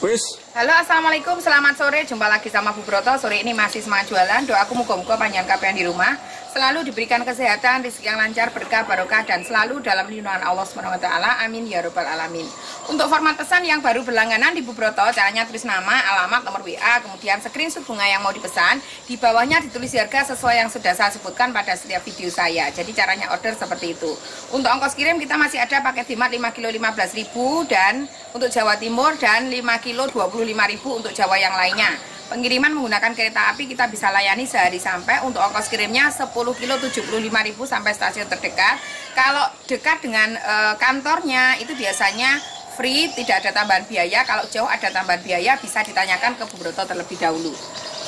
Wis. Halo assalamualaikum. Selamat sore. Jumpa lagi sama Bu Broto. Sore ini masih semangat jualan doaku muka-muka panjang kapan di rumah. Selalu diberikan kesehatan rezeki yang lancar berkah barokah dan selalu dalam lindungan Allah swt amin. Ya robbal alamin. Untuk format pesan yang baru berlangganan di Bu Broto caranya tulis nama alamat nomor WA kemudian screenshot bunga yang mau dipesan di bawahnya ditulis harga sesuai yang sudah saya sebutkan pada setiap video saya. Jadi caranya order seperti itu. Untuk ongkos kirim kita masih ada paket dimat 5 kilo 15.000 dan untuk Jawa Timur dan 5 kilo 25.000 untuk Jawa yang lainnya. Pengiriman menggunakan kereta api kita bisa layani sehari sampai untuk ongkos kirimnya 10 kilo 75.000 sampai stasiun terdekat. Kalau dekat dengan e, kantornya itu biasanya free, tidak ada tambahan biaya. Kalau jauh ada tambahan biaya bisa ditanyakan ke Bu Broto terlebih dahulu.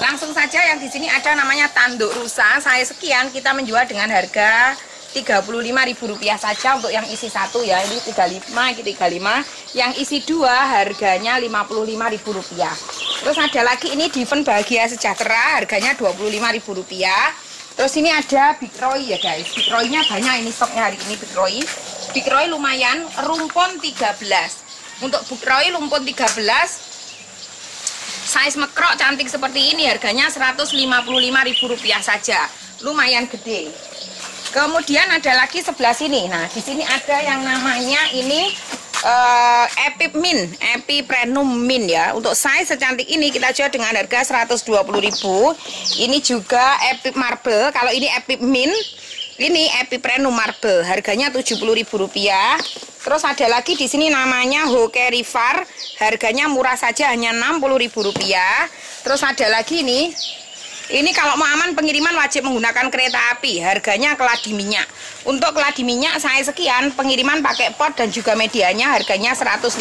Langsung saja yang di sini ada namanya tanduk rusa. Saya sekian kita menjual dengan harga Rp35.000 saja untuk yang isi satu ya. Ini 35 ini 35 yang isi dua harganya Rp55.000 terus ada lagi ini Diven Bahagia Sejahtera harganya Rp25.000 terus ini ada Big Roy ya guys. Big Roy nya banyak ini stoknya hari ini Big Roy. Big Roy lumayan rumpon 13 untuk Big Roy rumpon 13 size mekrok cantik seperti ini harganya Rp155.000 saja. Lumayan gede Kemudian ada lagi sebelah sini. Nah, di sini ada yang namanya ini uh, Epic Min, Epi Premium Min ya. Untuk size secantik ini kita jual dengan harga 120.000. Ini juga Epic Marble. Kalau ini Epic Min, ini Epi Premium Marble. Harganya Rp70.000. Terus ada lagi di sini namanya Hoke River. Harganya murah saja hanya Rp60.000. Terus ada lagi nih ini kalau mau aman pengiriman wajib menggunakan kereta api. Harganya keladi minyak. Untuk keladi minyak saya sekian, pengiriman pakai pot dan juga medianya harganya 105.000.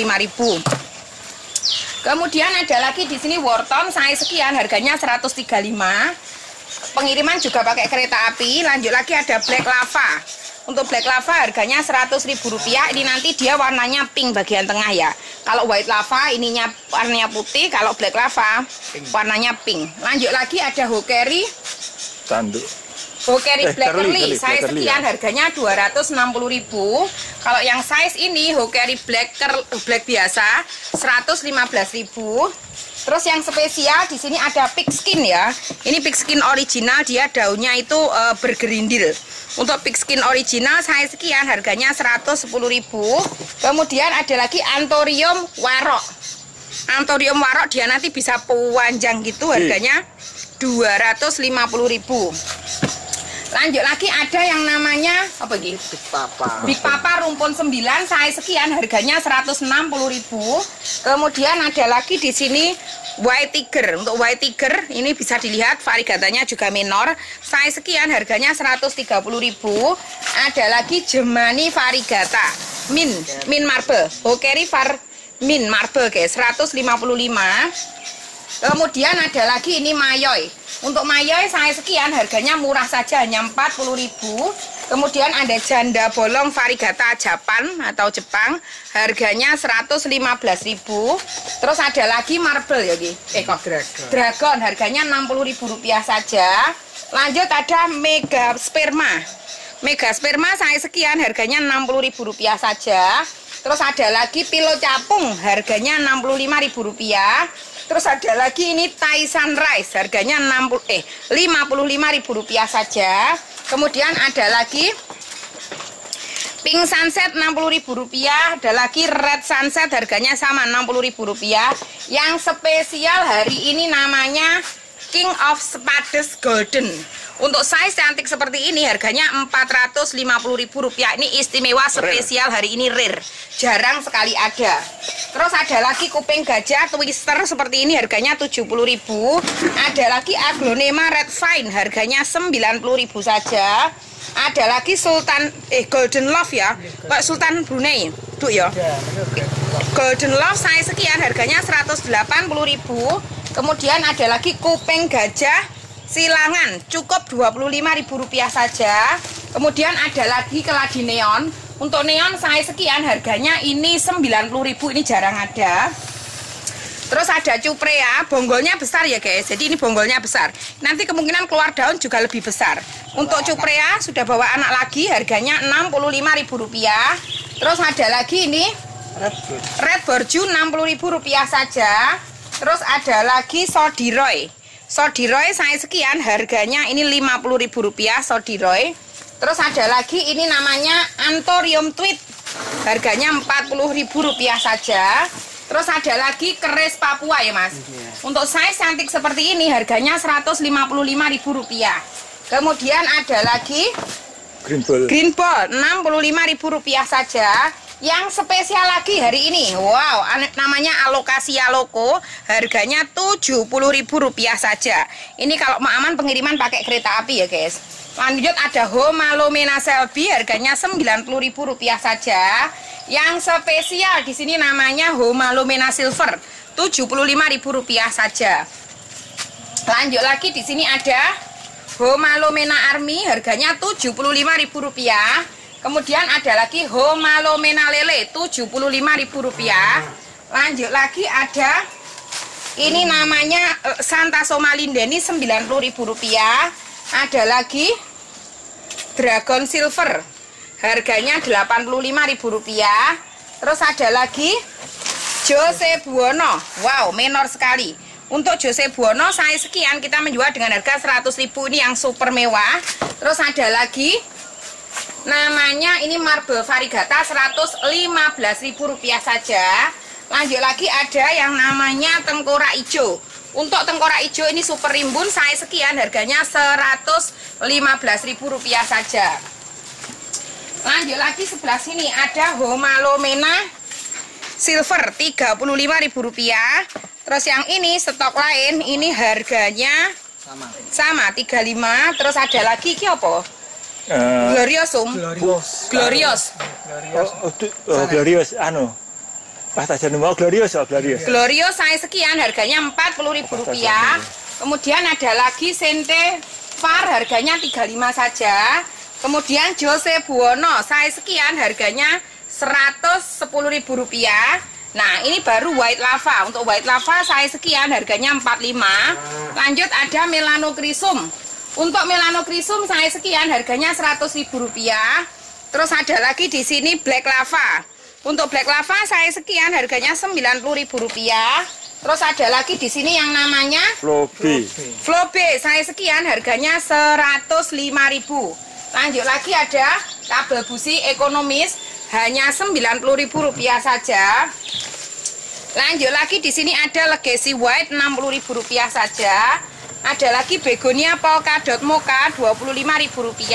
Kemudian ada lagi di sini wortel saya sekian, harganya 135. Pengiriman juga pakai kereta api. Lanjut lagi ada black lava. Untuk black lava harganya Rp100.000. Ini nanti dia warnanya pink bagian tengah ya. Kalau white lava ininya warnanya putih, kalau black lava pink. warnanya pink. Lanjut lagi ada hokeri. Tanduk. Hokeri eh, black curly, saya sekian ya? harganya 260.000. Kalau yang size ini hokeri black black biasa 115.000. Terus yang spesial di sini ada pig skin ya. Ini pig skin original dia daunnya itu uh, bergerindil. Untuk pig skin original saya sekian harganya 110.000. Kemudian ada lagi antorium warok. Antorium warok dia nanti bisa panjang gitu harganya 250.000. Lanjut lagi ada yang namanya apa gitu? Big Papa. Big Papa rumpun 9 saya sekian harganya 160.000. Kemudian ada lagi di sini White Tiger. Untuk White Tiger ini bisa dilihat varigatanya juga minor. Saya sekian harganya 130.000. Ada lagi Jemani varigata min min marble. Hokeri var min marble guys 155. Kemudian ada lagi ini mayoy. Untuk mayoy saya sekian harganya murah saja hanya 40.000. Kemudian ada janda bolong varigata Japan atau Jepang harganya 115.000. Terus ada lagi marble ya, Ki. Eh kok dragon. Dragon harganya 60.000 rupiah saja. Lanjut ada mega sperma. Mega sperma saya sekian harganya 60.000 rupiah saja. Terus ada lagi pilo capung harganya 65.000 rupiah. Terus ada lagi ini Thai Sunrise harganya 60 eh Rp55.000 saja. Kemudian ada lagi Pink Sunset Rp60.000, ada lagi Red Sunset harganya sama Rp60.000. Yang spesial hari ini namanya King of Spades Golden. Untuk size cantik seperti ini harganya Rp450.000. Ini istimewa spesial hari ini rare. Jarang sekali ada. Terus ada lagi kuping gajah twister seperti ini harganya Rp70.000. Ada lagi aglonema red vine harganya Rp90.000 saja. Ada lagi Sultan eh Golden Love ya. Pak Sultan Brunei. Tuh ya. Golden Love saya sekian harganya Rp180.000. Kemudian ada lagi kuping gajah silangan cukup Rp25.000 saja kemudian ada lagi keladi neon untuk neon saya sekian harganya ini Rp90.000 ini jarang ada Terus ada cuprea, bonggolnya besar ya guys. Jadi ini bonggolnya besar. Nanti kemungkinan keluar daun juga lebih besar. Untuk cuprea sudah bawa anak lagi, harganya Rp65.000. Terus ada lagi ini Red Borju Rp60.000 saja. Terus ada lagi Sodiroy. Sodiroy saya sekian harganya ini Rp50.000 Sodiroy. Terus ada lagi ini namanya Antorium Tweet. Harganya Rp40.000 saja. Terus ada lagi keris Papua ya mas. Iya. Untuk size cantik seperti ini harganya Rp155.000. Kemudian ada lagi Green Ball. Green Ball Rp65.000 saja. Yang spesial lagi hari ini, wow, namanya alokasi aloko, harganya Rp70.000 saja. Ini kalau mau aman pengiriman pakai kereta api ya guys. Lanjut ada Homalomena Selby, harganya Rp90.000 saja. Yang spesial di sini namanya Homalomena Silver, Rp75.000 saja. Lanjut lagi di sini ada Homalomena Army, harganya Rp75.000. Kemudian ada lagi Homalomena lele Rp75.000. Lanjut lagi ada ini namanya eh, Santa Somalindeni Rp90.000. Ada lagi Dragon Silver. Harganya Rp85.000. Terus ada lagi Jose Buono. Wow, menor sekali. Untuk Jose Buono saya sekian kita menjual dengan harga 100.000 ini yang super mewah. Terus ada lagi Namanya ini marble varigata Rp115.000 saja. Lanjut lagi ada yang namanya tengkorak hijau. Untuk tengkorak hijau ini super rimbun saya sekian harganya Rp115.000 saja. Lanjut lagi sebelah sini ada Homalomena silver Rp35.000. Terus yang ini stok lain ini harganya sama. Sama 35. Terus ada lagi ki apa? Uh, Glorious, Om. Glorious. Glorious. Glorious. Oh, oh, oh Glorious, anu. Pas tak mau Glorious, oh Glorious. Glorious saya sekian, harganya Rp40.000. Kemudian ada lagi Sente Far, harganya 35 saja. Kemudian Jose Buono, saya sekian, harganya Rp110.000. Nah, ini baru white lava. Untuk white lava saya sekian, harganya 45. Lanjut ada melanochrysum. Untuk melanokrisum saya sekian harganya Rp100.000. Terus ada lagi di sini black lava. Untuk black lava saya sekian harganya Rp90.000. Terus ada lagi di sini yang namanya Flobe. Flobe saya sekian harganya Rp105.000. Lanjut lagi ada kabel busi ekonomis hanya Rp90.000 saja. Lanjut lagi di sini ada legacy white Rp60.000 saja. Ada lagi begonia polka dot mocha Rp25.000.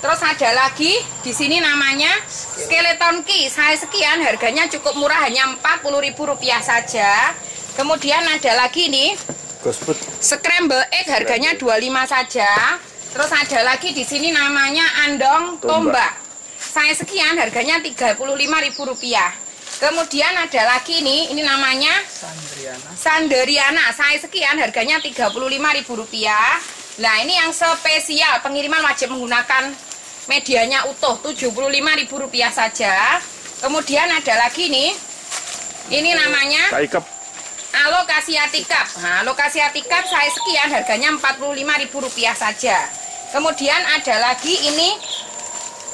Terus ada lagi di sini namanya skeleton key. Saya sekian harganya cukup murah hanya Rp40.000 saja. Kemudian ada lagi nih scramble egg harganya 25 saja. Terus ada lagi di sini namanya andong tombak. Saya sekian harganya Rp35.000. Kemudian ada lagi nih, ini namanya Sandriana. Sandriana. Saya sekian harganya Rp35.000. Nah, ini yang spesial pengiriman wajib menggunakan medianya utuh Rp75.000 saja. Kemudian ada lagi nih. Ini namanya Kaikep. Alokasi atikap. Nah, alokasi atikap saya sekian harganya Rp45.000 saja. Kemudian ada lagi ini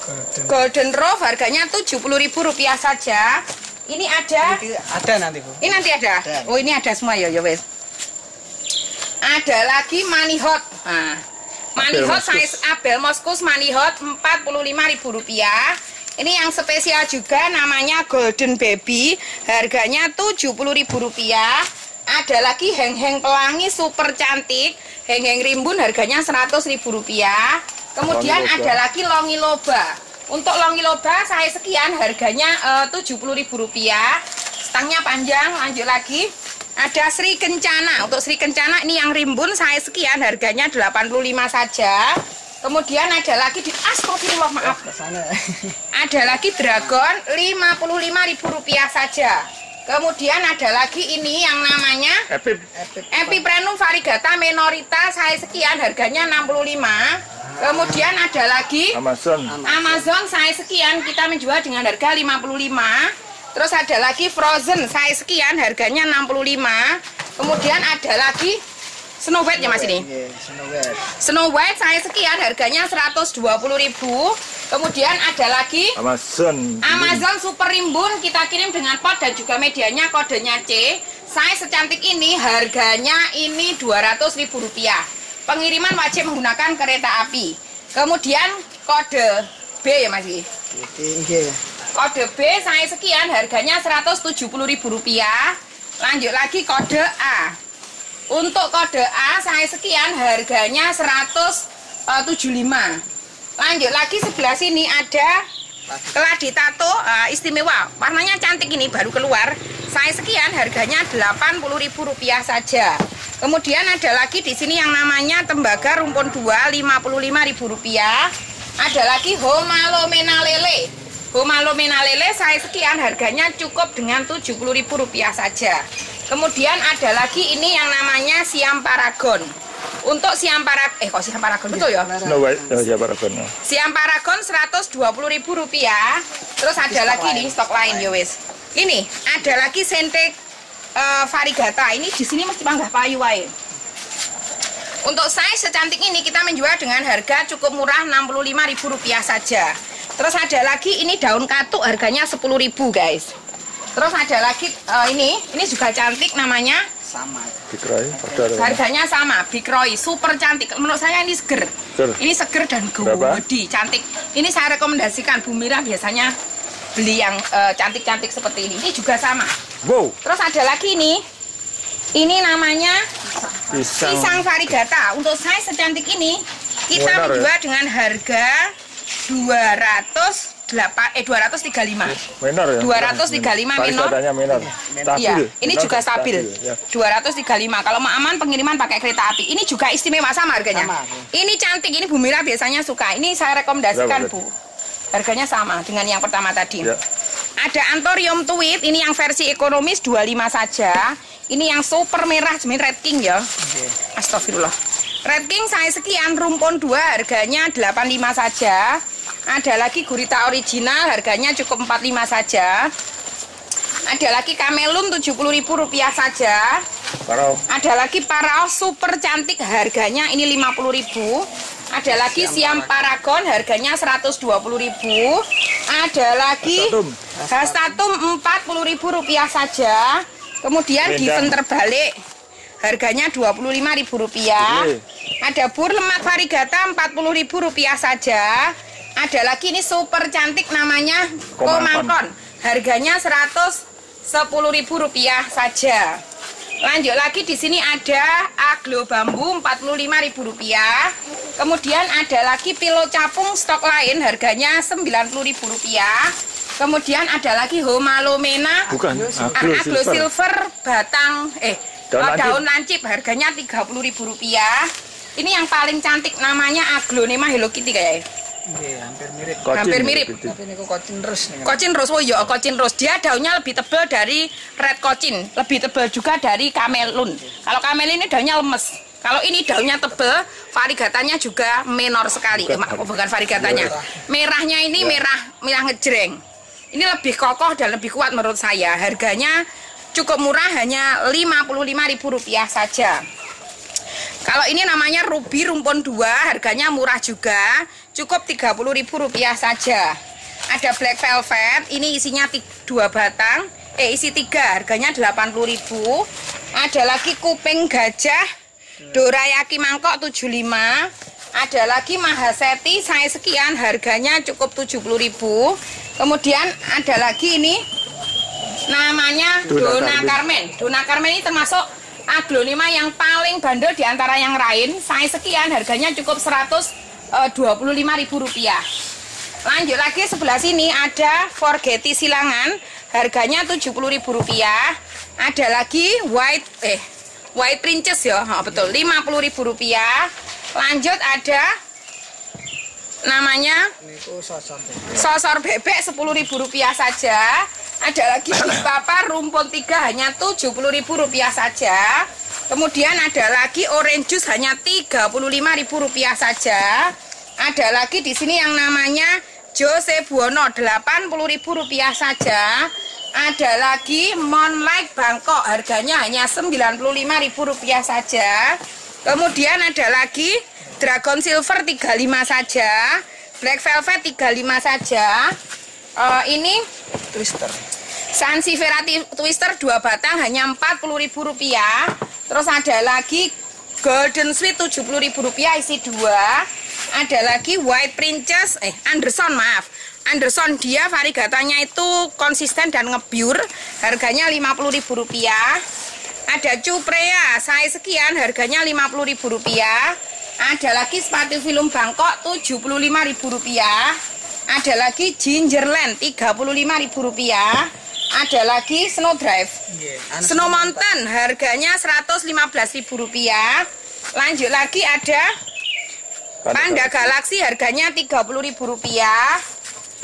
Golden, Golden Rove harganya Rp70.000 saja. Ini ada? Ini ada nanti, Bu. Ini nanti ada? ada. Oh, ini ada semua ya, ya wes. Ada lagi money hot. Nah, money hot size Abel Moskus money hot Rp45.000. Ini yang spesial juga namanya Golden Baby, harganya Rp70.000. Ada lagi heng-heng pelangi super cantik, heng-heng rimbun harganya Rp100.000. Kemudian ada lagi longi loba. Untuk longi loba saya sekian harganya eh, Rp70.000. Stangnya panjang, lanjut lagi. Ada Sri Kencana. Untuk Sri Kencana ini yang rimbun saya sekian harganya 85 saja. Kemudian ada lagi di Astagfirullah maaf. Ada lagi Dragon Rp55.000 saja. Kemudian ada lagi ini yang namanya Epi Epiprenum variegata minorita saya sekian harganya 65. Kemudian ada lagi Amazon. Amazon saya sekian kita menjual dengan harga 55. Terus ada lagi frozen saya sekian harganya 65. Kemudian ada lagi Snow White ya Mas ini? Nggih, Snow White. Snow White saya sekian harganya 120.000. Kemudian ada lagi Amazon. Amazon Super Rimbun kita kirim dengan pot dan juga medianya kodenya C. Saya secantik ini harganya ini Rp200.000. Pengiriman wajib menggunakan kereta api. Kemudian kode B ya Mas? Iki nggih. Kode B saya sekian harganya Rp170.000. Lanjut lagi kode A. Untuk kode A saya sekian harganya 175. Lanjut lagi sebelah sini ada keladi tato eh, istimewa. Warnanya cantik ini baru keluar. Saya sekian harganya Rp80.000 saja. Kemudian ada lagi di sini yang namanya tembaga rumpun 2 Rp55.000. Ada lagi Homalomena lele. Homalomena lele saya sekian harganya cukup dengan Rp70.000 saja. Kemudian ada lagi ini yang namanya Siam Paragon. Untuk Siam Paragon, eh kok Siam Paragon betul ya? Snow White. Oh, ya Paragon. Siam Paragon Rp120.000. Terus ada lagi nih stok lain ya wis. Ini ada lagi sente eh, varigata. Ini di sini mesti panggah payu wae. Untuk size secantik ini kita menjual dengan harga cukup murah Rp65.000 saja. Terus ada lagi ini daun katuk harganya Rp10.000 guys. Terus ada lagi eh, ini, ini juga cantik namanya. Sama. Ada. Harganya sama, Big Roy, super cantik. Menurut saya ini seger. Seger. Ini seger dan gede, cantik. Ini saya rekomendasikan Bu Mira biasanya beli yang eh, cantik-cantik seperti ini. Ini juga sama. Wow. Terus ada lagi nih. Ini namanya Pisang. pisang varigata. Untuk saya secantik ini kita Benar, ya? menjual dengan harga 208 eh 235. Minor ya. 235 minor. Minor. Stabil. Iya, ini Minor juga dan stabil. ya. 235. Kalau mau aman pengiriman pakai kereta api. Ini juga istimewa sama harganya. Sama. Ini cantik, ini Bu Mira biasanya suka. Ini saya rekomendasikan, Bu. Harganya sama dengan yang pertama tadi. Ya. Ada Anthurium Tweed, ini yang versi ekonomis 25 saja. Ini yang super merah, jenis Red King ya. Nggih. Astagfirullah. Red King saya sekian, rumpun 2 harganya 85 saja. Ada lagi gurita original harganya cukup 45 saja. Ada lagi kamelum Rp70.000 saja. Parau. Ada lagi parao super cantik harganya ini 50.000. Ada lagi siam paragon harganya 120.000. Ada lagi Hastatum. hastatum 40.000 rupiah saja. Kemudian given terbalik harganya 25.000 rupiah. Gede. Ada bur lemak varigata 40.000 rupiah saja. Ada lagi ini super cantik namanya Komangkon. Harganya 110.000 rupiah saja. Lanjut lagi di sini ada aglo bambu 45.000 rupiah. Kemudian ada lagi pilo capung stok lain harganya 90.000 rupiah. Kemudian ada lagi homalomena Bukan. Aglo aglo silver. silver batang eh Daun lancip. daun lancip harganya 30.000 rupiah. Ini yang paling cantik namanya aglonema Hello Kitty kayaknya. Nggih, hampir mirip. Kocin, Hampir mirip. gitu. Tapi niku kocin terus nih. Kocin rose, oh iya kocin rose. Dia daunnya lebih tebal dari red kocin, lebih tebal juga dari kamelun. Kalau kamel ini daunnya lemes. Kalau ini daunnya tebal, varigatanya juga menor sekali. Eh, maaf, bukan varigatanya. Merahnya ini merah merah ngejreng. Ini lebih kokoh dan lebih kuat menurut saya. Harganya cukup murah hanya Rp55.000 saja. Kalau ini namanya ruby rumpun 2, harganya murah juga, cukup Rp30.000 saja. Ada black velvet, ini isinya ti- dua batang, eh isi tiga, harganya Rp80.000. Ada lagi kuping gajah, dorayaki mangkok 75. Ada lagi mahaseti, saya sekian, harganya cukup Rp70.000. Kemudian ada lagi ini, namanya Dona Dona Carmen. Carmen. Dona Carmen ini termasuk aglonema yang paling bandel di antara yang lain. Saya sekian, harganya cukup Rp125.000. Lanjut lagi sebelah sini ada Forgeti Silangan, harganya Rp70.000. Ada lagi white eh white princess ya, ha, betul Rp50.000. Lanjut ada namanya. Sosor bebek Rp10.000 saja. Ada lagi Big Papa rumpun 3 hanya Rp70.000 saja. Kemudian ada lagi orange juice hanya Rp35.000 saja. Ada lagi di sini yang namanya Jose Buono Rp80.000 saja. Ada lagi Moonlight Bangkok harganya hanya Rp95.000 saja. Kemudian ada lagi Dragon Silver 35 saja. Black Velvet 35 saja. Eh, ini Twister. Sansevieria Twister 2 batang hanya Rp40.000. Terus ada lagi Golden Sweet Rp70.000 isi 2. Ada lagi White Princess eh Anderson maaf. Anderson dia variegatanya itu konsisten dan ngebiur. Harganya Rp50.000. Ada Cuprea saya sekian harganya Rp50.000. Ada lagi sepatu film Bangkok Rp75.000. Ada lagi Gingerland Rp35.000. Ada lagi Snowdrive. Nggih. anu Snow Mountain harganya Rp115.000. Lanjut lagi ada Panda Galaxy harganya Rp30.000.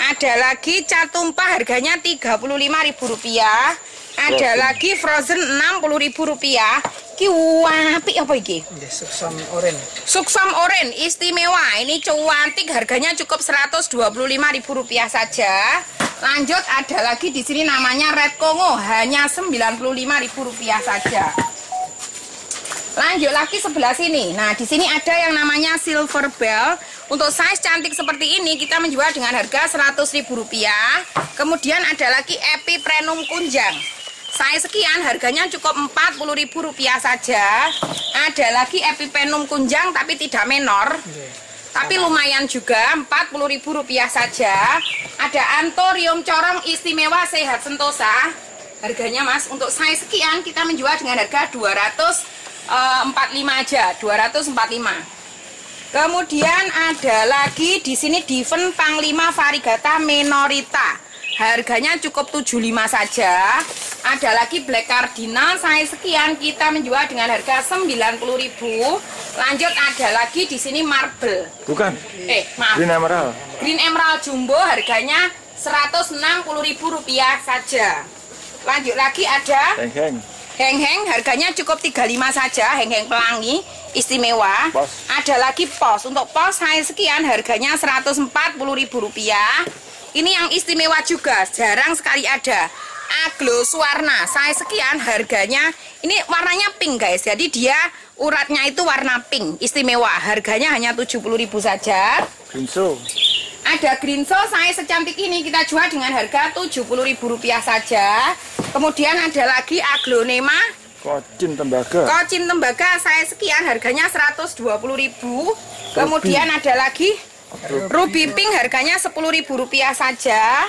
Ada lagi cat tumpah harganya Rp35.000. Ada Frozen. lagi Frozen Rp60.000. Ki apik apa iki? Nggih, suksam oren. Suksam Oren istimewa. Ini cuantik harganya cukup Rp125.000 saja. Lanjut ada lagi di sini namanya Red Kongo hanya Rp95.000 saja. Lanjut lagi sebelah sini. Nah, di sini ada yang namanya Silver Bell. Untuk size cantik seperti ini kita menjual dengan harga Rp100.000. Kemudian ada lagi Epi Premium Kunjang. Saya sekian harganya cukup Rp40.000 saja. Ada lagi Epipenum kunjang tapi tidak menor. Tapi lumayan juga Rp40.000 saja. Ada Antorium corong istimewa sehat sentosa. Harganya Mas untuk saya sekian kita menjual dengan harga 245 aja, 245. Kemudian ada lagi di sini Diven Panglima Varigata Menorita. Harganya cukup 75 saja. Ada lagi Black Cardinal saya sekian kita menjual dengan harga 90.000. Lanjut ada lagi di sini Marble. Bukan. Eh, maaf. Green Emerald. Green Emerald Jumbo harganya Rp160.000 saja. Lanjut lagi ada Heng-heng. Heng-heng harganya cukup 35 saja, heng-heng pelangi istimewa. Pos. Ada lagi pos. Untuk pos saya sekian harganya Rp140.000. Ini yang istimewa juga, jarang sekali ada. Aglo Suwarna, saya sekian harganya. Ini warnanya pink guys, jadi dia uratnya itu warna pink, istimewa. Harganya hanya Rp70.000 saja. Green Show. Ada green Soul saya secantik ini kita jual dengan harga Rp70.000 saja. Kemudian ada lagi aglonema Kocin tembaga. kocin tembaga saya sekian harganya Rp120.000. Kemudian ada lagi ruby pink harganya Rp10.000 saja.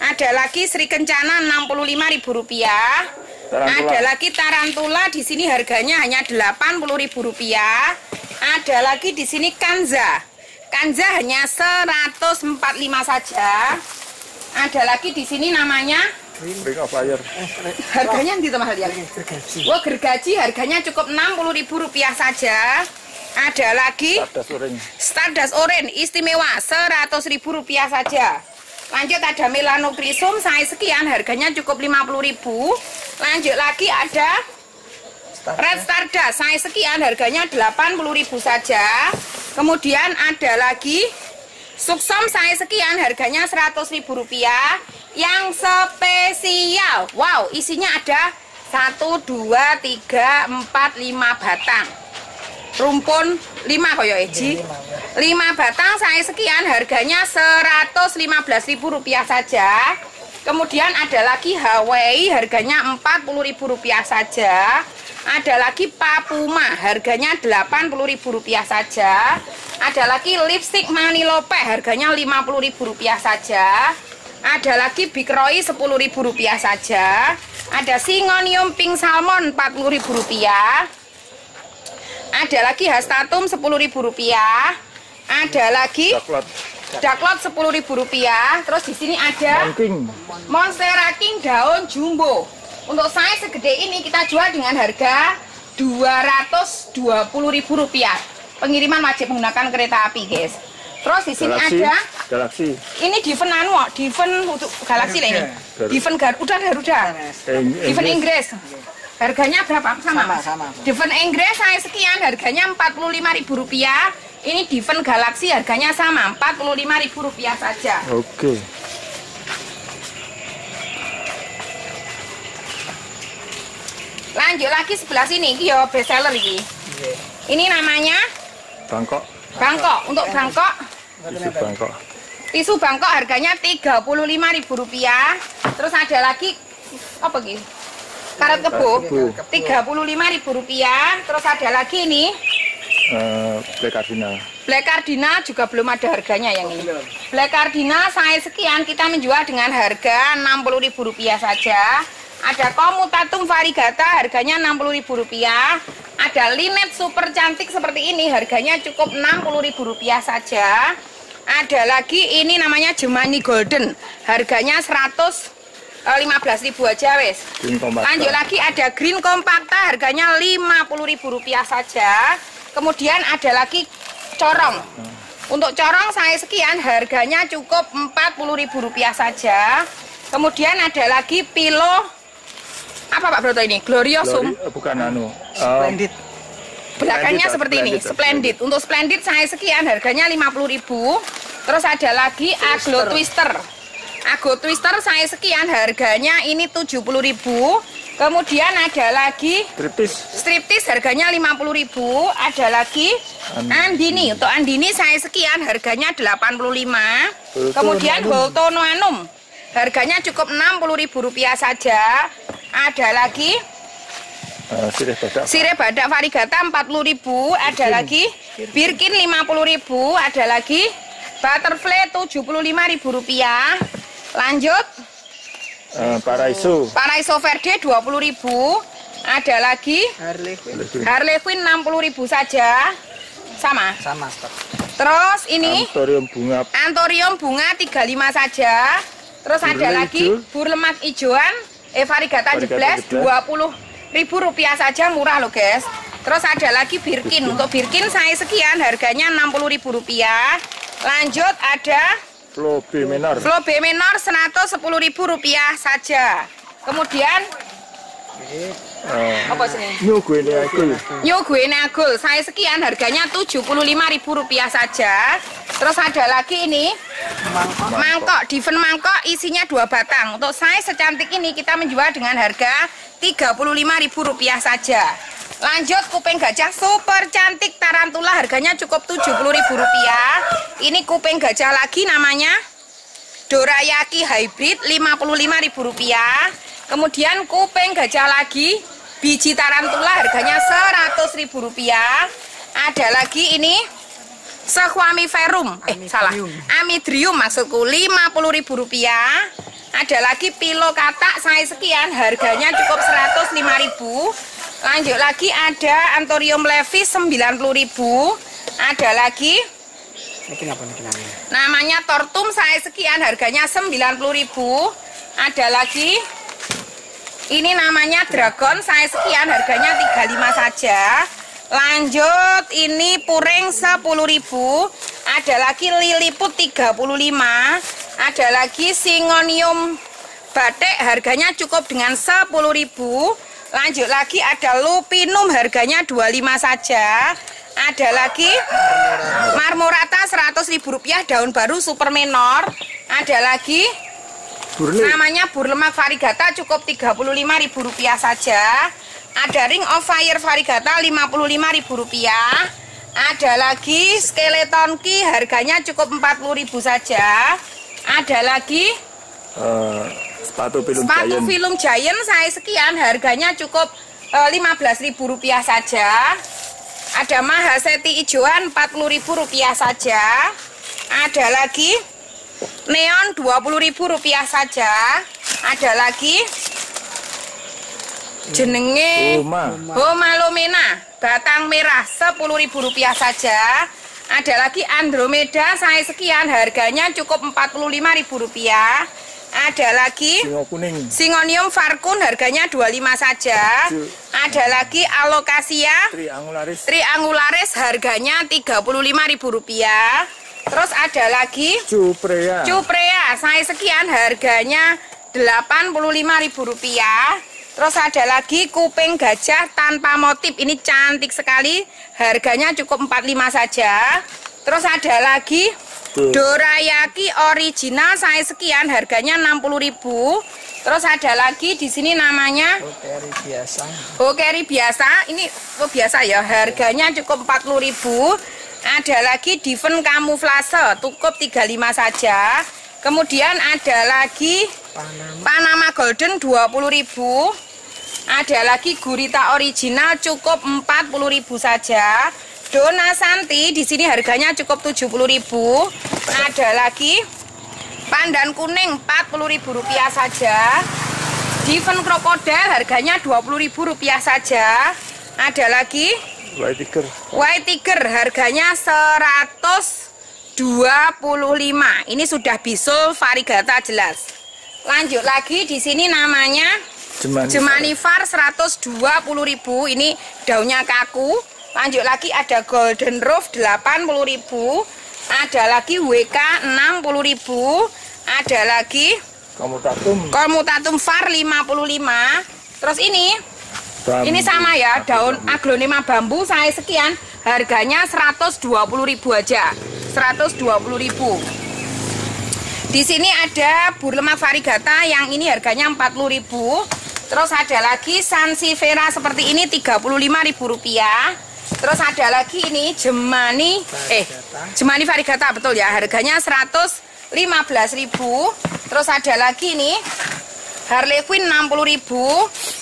Ada lagi Sri Kencana Rp65.000. Tarantula. Ada lagi tarantula di sini harganya hanya Rp80.000. Ada lagi di sini kanza. Kanza hanya 145 saja. Ada lagi di sini namanya Ring of Fire. harganya lihat. Gergaji. Wah gergaji harganya cukup Rp60.000 saja. Ada lagi. Stardust Orange istimewa Rp100.000 saja. Lanjut ada Melano Chrysum saya sekian harganya cukup Rp50.000. Lanjut lagi ada Red Stardust saya sekian harganya Rp80.000 saja. Kemudian ada lagi Suksom saya sekian harganya Rp100.000 yang spesial. Wow, isinya ada 1 2 3 4 5 batang. Rumpun 5 koyo Eji. 5 batang saya sekian harganya Rp115.000 saja. Kemudian ada lagi Hawaii harganya Rp40.000 saja. Ada lagi Papuma harganya Rp80.000 saja. Ada lagi lipstick Manilope harganya Rp50.000 saja. Ada lagi Big Roy Rp10.000 saja. Ada Singonium Pink Salmon Rp40.000. Ada lagi Hastatum Rp10.000. Ada lagi Coklat. Daklot Rp10.000. Terus di sini ada Ranking. Monstera King daun jumbo. Untuk saya segede ini kita jual dengan harga Rp220.000. Pengiriman wajib menggunakan kereta api, guys. Terus di sini Galaxy. ada Galaxy. ini Diven anu, Diven untuk Galaxy lah ini. Diven Garuda Garuda. Diven Inggris. Harganya berapa? Sama. Sama, sama. Diven Inggris saya sekian harganya Rp45.000. Ini Diven Galaxy harganya sama Rp45.000 saja. Oke. Lanjut lagi sebelah sini, iki ya best seller iki. Nggih. Ini namanya Bangkok. Bangkok. Untuk Bangkok, Isu Bangkok. tisu Bangkok harganya Rp35.000. Terus ada lagi apa gitu? Karet kebo. Kebo. Rp35.000. Terus ada lagi nih Eh, Black Cardinal. Black Cardinal juga belum ada harganya yang ini. Black Cardinal saya sekian kita menjual dengan harga Rp60.000 saja. Ada komutatum variegata harganya Rp60.000. Ada linet super cantik seperti ini harganya cukup Rp60.000 saja. Ada lagi ini namanya Jemani Golden harganya 115.000 aja wes. Green Compacta. Lanjut lagi ada Green Compacta harganya Rp50.000 saja. Kemudian ada lagi corong. Untuk corong saya sekian harganya cukup Rp40.000 saja. Kemudian ada lagi pilo apa Pak Broto ini? Gloriosum. Glory- eh, bukan anu. Eh, Splendid. Belakangnya Splendid, seperti ini, splendid, splendid. Untuk splendid saya sekian harganya 50.000. Terus ada lagi Aglo Twister. Aglo Twister saya sekian harganya ini 70.000. Kemudian ada lagi Triptis. striptis harganya 50.000. Ada lagi Andini. Untuk Andini saya sekian harganya 85. Holto Kemudian. Holto Noanum harganya cukup 60.000 rupiah saja. Ada lagi Eh, sirih badak. Sirih badak varigata 40.000, ada lagi Birkin 50.000, ada lagi Butterfly 75.000 rupiah. Lanjut, Eh, Paraiso. Paraiso Verde 20.000, ada lagi Harley Quinn. Harley Quinn 60.000 saja. Sama. Sama, Stok. Terus ini Antorium bunga. Antorium bunga 35 saja. Terus ada Burle lagi ijo. burlemat ijoan eh varigata Varigata jeblas jeblas. 20 ribu rupiah saja murah loh guys. Terus ada lagi birkin. Untuk birkin saya sekian harganya 60 ribu rupiah. Lanjut ada Flow B minor. flow B minor 110 ribu rupiah saja. Kemudian Eh, apa sih? New Guinea Eagle. New Guinea Gold saya sekian harganya 75 ribu rupiah saja. Terus ada lagi ini Mangkok. Mangkok, diven mangkok isinya dua batang. Untuk saya secantik ini kita menjual dengan harga Rp35.000 saja. Lanjut kuping gajah super cantik tarantula harganya cukup Rp70.000. Ini kuping gajah lagi namanya Dorayaki Hybrid Rp55.000. Kemudian kuping gajah lagi biji tarantula harganya Rp100.000. Ada lagi ini Sequamiferum, eh Amidrium. salah, Amidrium maksudku Rp50.000. Ada lagi pilo katak saya sekian, harganya cukup Rp105.000. Lanjut lagi ada Antorium levis Rp90.000. Ada lagi Ini kenapa nih namanya? namanya Tortum saya sekian, harganya Rp90.000. Ada lagi ini namanya Dragon saya sekian, harganya 35 saja. Lanjut, ini puring 10.000. Ada lagi liliput 35. Ada lagi singonium batik harganya cukup dengan 10.000. Lanjut lagi ada lupinum harganya 25 saja. Ada lagi marmorata 100.000 rupiah daun baru super menor. Ada lagi Burle. Namanya Burlemak Varigata cukup Rp35.000 saja. Ada Ring of Fire Varigata Rp55.000. Ada lagi skeleton key harganya cukup Rp40.000 saja. Ada lagi Eh, sepatu film sepatu giant. film Giant saya sekian harganya cukup eh, Rp15.000 saja. Ada Mahaseti ijoan Rp40.000 saja. Ada lagi neon Rp20.000 saja. Ada lagi jenenge. Homa batang merah Rp10.000 saja. Ada lagi Andromeda saya sekian harganya cukup Rp45.000. Ada lagi Singo kuning. Singonium Farkun harganya 25 saja. Ada lagi Alocasia Triangularis. Triangularis harganya Rp35.000. Terus ada lagi Cuprea. Cuprea, saya sekian harganya Rp85.000. Terus ada lagi kuping gajah tanpa motif. Ini cantik sekali. Harganya cukup 45 saja. Terus ada lagi. Dorayaki original saya sekian harganya 60.000. Terus ada lagi di sini namanya Rotary biasa. Bokeri biasa. Ini oh biasa ya, harganya cukup 40.000. Ada lagi Diven kamuflase, cukup 35 saja. Kemudian ada lagi Panama. Panama Golden 20.000. Ada lagi gurita original cukup 40.000 saja. Dona Santi di sini harganya cukup 70.000. Ada lagi pandan kuning 40.000 rupiah saja. Diven krokodil harganya 20.000 rupiah saja. Ada lagi White Tiger. White Tiger harganya 125. Ini sudah bisul varigata jelas. Lanjut lagi di sini namanya Jemani. Jemanifar 120.000 ini daunnya kaku. Lanjut lagi ada Golden Roof 80.000. Ada lagi WK 60.000. Ada lagi Kamu tatum. Komutatum Far 55. Terus ini Bambu. ini sama ya, daun aglonema bambu saya sekian, harganya 120.000 aja. 120.000. Di sini ada burlemak varigata yang ini harganya 40.000. Terus ada lagi sansevieria seperti ini 35.000 rupiah. Terus ada lagi ini jemani eh jemani varigata betul ya, harganya 115.000. Terus ada lagi nih Harley Quinn 60.000,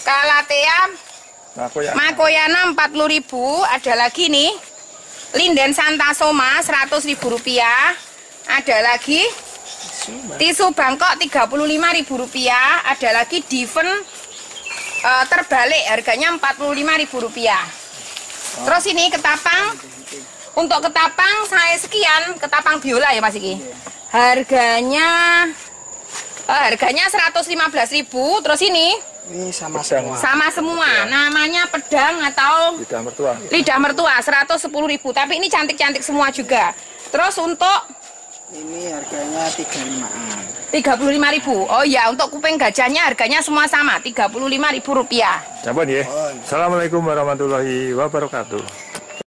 Kalatea Aku ya. Makoyana 40.000, ada lagi nih. Linden Santa Soma 100.000 rupiah. Ada lagi tisu Bangkok 35.000 rupiah. Ada lagi Diven eh, terbalik harganya 45.000 rupiah. Terus ini ketapang untuk ketapang saya sekian ketapang biola ya Mas Iki. Harganya eh, harganya 115.000. Terus ini Ini sama Pedang. semua. sama semua. Namanya pedang atau Lidah mertua. lidah mertua 110.000 tapi ini cantik-cantik semua juga terus untuk Ini harganya 35-an. 35.000 oh ya untuk kuping gajahnya harganya semua sama 35.000 rupiah Sampun ya. Pun. Assalamualaikum warahmatullahi wabarakatuh.